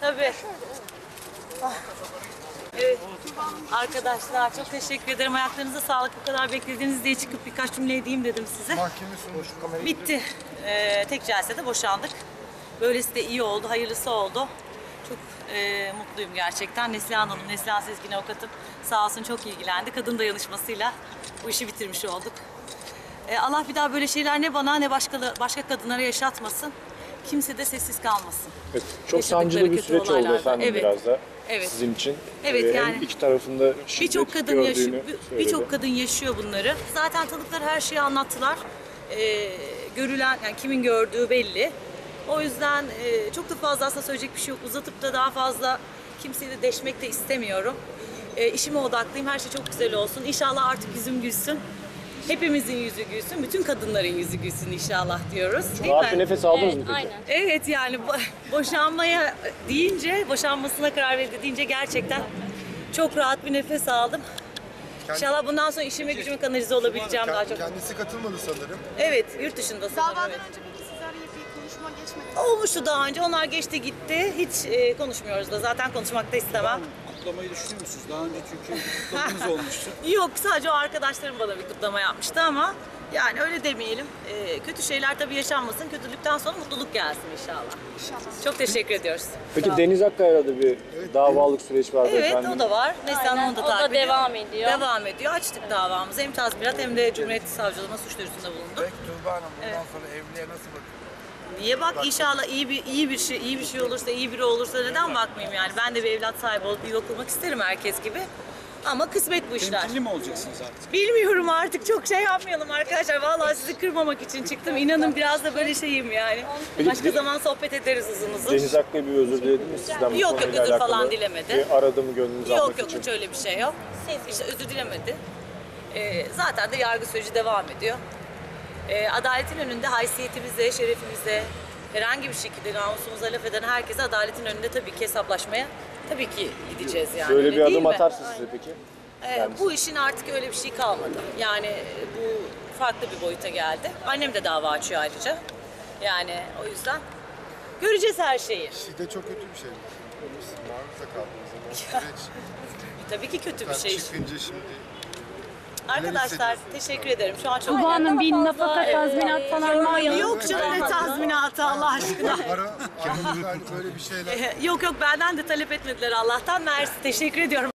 Tabii. Ah. Evet. Arkadaşlar çok teşekkür ederim. Ayaklarınıza sağlık. Bu kadar beklediğiniz diye çıkıp birkaç cümle edeyim dedim size. Mahkeme sonucu kamerayı Bitti. Ee, tek celsede boşandık. Böylesi de iyi oldu, hayırlısı oldu. Çok e, mutluyum gerçekten. Neslihan Hanım, Neslihan Sezgin avukatım sağ olsun çok ilgilendi. Kadın dayanışmasıyla bu işi bitirmiş olduk. E, Allah bir daha böyle şeyler ne bana ne başka başka kadınlara yaşatmasın. Kimse de sessiz kalmasın. Evet, çok Yaşadıkları sancılı bir kötü süreç oldu olaylarda. efendim Evet. biraz da Evet. sizin için. Evet, Ee, hem yani iki tarafında şiddet Birçok kadın gördüğünü yaşıyor. söyledi. Birçok kadın yaşıyor bunları. Zaten tanıkları her şeyi anlattılar. Ee, görülen yani kimin gördüğü belli. O yüzden e, çok da fazla aslında söyleyecek bir şey yok. Uzatıp da daha fazla kimseyi de deşmek de istemiyorum. E, işime odaklıyım. Her şey çok güzel olsun. İnşallah artık yüzüm gülsün. Hepimizin yüzü gülsün. Bütün kadınların yüzü gülsün inşallah diyoruz. Değil Rahat bir mi? nefes aldınız mı peki? Aynen. Evet yani bo- boşanmaya deyince, boşanmasına karar verildi deyince gerçekten çok rahat bir nefes aldım. İnşallah bundan sonra işime gücüme kanalize olabileceğim daha çok. Kendisi katılmadı sanırım. Evet, yurt dışında sanırım. Davadan evet. önce peki sizlerle bir konuşma geçmedi. Olmuştu daha önce, onlar geçti gitti. Hiç e, konuşmuyoruz da zaten konuşmak da istemem. Kutlamayı düşünüyor musunuz? Daha önce çünkü kutlamanız olmuştu. Yok, sadece o arkadaşlarım bana bir kutlama yapmıştı ama yani öyle demeyelim. E, kötü şeyler tabii yaşanmasın, kötülükten sonra mutluluk gelsin inşallah. İnşallah. Çok teşekkür ediyoruz. Peki Sağ. Deniz Akkaya'da da bir davalık süreç vardı Evet efendim. o da var. Neslihan Aynen, onu da o da takip ediyor. devam ediyor. Devam ediyor. Açtık davamızı. Hem tazminat hem de Cumhuriyet Savcılığına suç duyurusunda bulunduk. Peki Tuğba Hanım bundan sonra evliliğe nasıl bakıyor? Niye bak inşallah iyi bir iyi bir şey iyi bir şey olursa iyi biri olursa neden bakmayayım yani. Ben de bir evlat sahibi olup yuva kurmak isterim herkes gibi. Ama kısmet bu işler. Temkinli mi olacaksınız artık? Bilmiyorum artık çok şey yapmayalım arkadaşlar. Vallahi sizi kırmamak için çıktım. İnanın biraz da böyle şeyim yani. Peki, Başka zaman sohbet ederiz uzun uzun. Deniz Akkaya bir özür diledi mi sizden bu Yok, yok, konuyla özür alakalı? falan dilemedi. Bir aradı mı gönlünüzü Yok almak yok için? hiç öyle bir şey yok. İşte özür dilemedi. Ee, zaten de yargı süreci devam ediyor. Ee, adaletin önünde haysiyetimize, şerefimize, herhangi bir şekilde namusumuza laf eden herkese adaletin önünde tabii ki hesaplaşmaya tabii ki gideceğiz yani. Böyle öyle bir adım mi? atarsın size peki? Ee, Yani- bu işin artık öyle bir şey kalmadı. Yani e, bu farklı bir boyuta geldi. Annem de dava açıyor ayrıca. Yani o yüzden göreceğiz her şeyi. Şiddet çok kötü bir şey. Maruz da süreç Tabii ki kötü bir şey. çıkınca şimdi Arkadaşlar teşekkür ederim. Şu an çok Tuğba Hanım bir nafaka fazla, tazminat e, falan var mı? Yok canım ne tazminatı Allah aşkına. para, hanımefendi böyle bir şeyler yok yok benden de talep etmediler Allah'tan. Mersi teşekkür ediyorum.